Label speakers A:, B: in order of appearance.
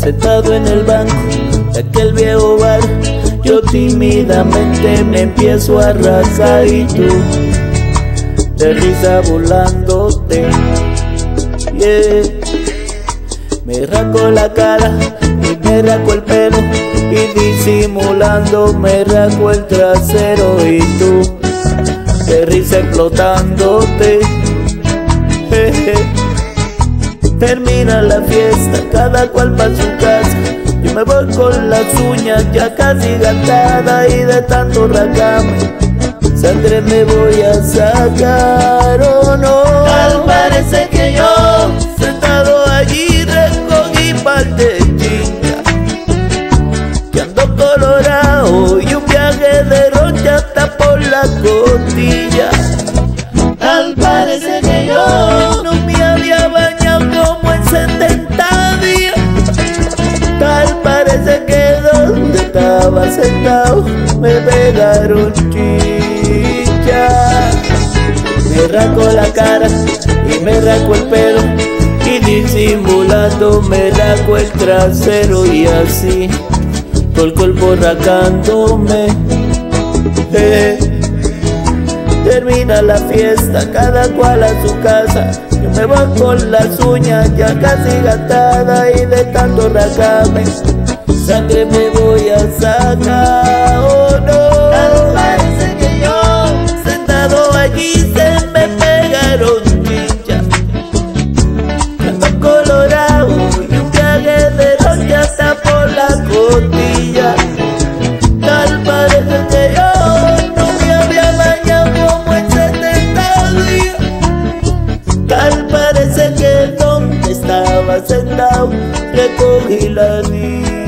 A: Sentado en el banco de aquel viejo bar. Yo tímidamente me empiezo a rascar y tú De risa volándote Yeah. Me raco la cara y me raco el pelo Y disimulando me raco el trasero Y tú de risa explotándote Termina la fiesta, cada cual pa' su casa. Yo me voy con las uñas ya casi gastada Y de tanto racame. Sangre me voy a sacar o no
B: Tal parece que yo
A: Sentado allí recogí parte chinga. Que ando colorado y un viaje de roncha hasta por la costilla.
B: Tal parece
A: me pegaron chicha. Me raco la cara y me raco el pelo y disimulando me raco el trasero y así todo el cuerpo racándome. Eh. Termina la fiesta, cada cual a su casa. Yo me voy con las uñas ya casi gastadas y de tanto racame. Sangre me voy a sacar, oh no.
B: Tal parece que yo
A: Sentado allí se me pegaron chinchas. Ando colorado y un viaje de noche por la costilla. Tal parece que yo no me había bañado como en 70 días. Tal parece que donde estaba sentado recogí la niña.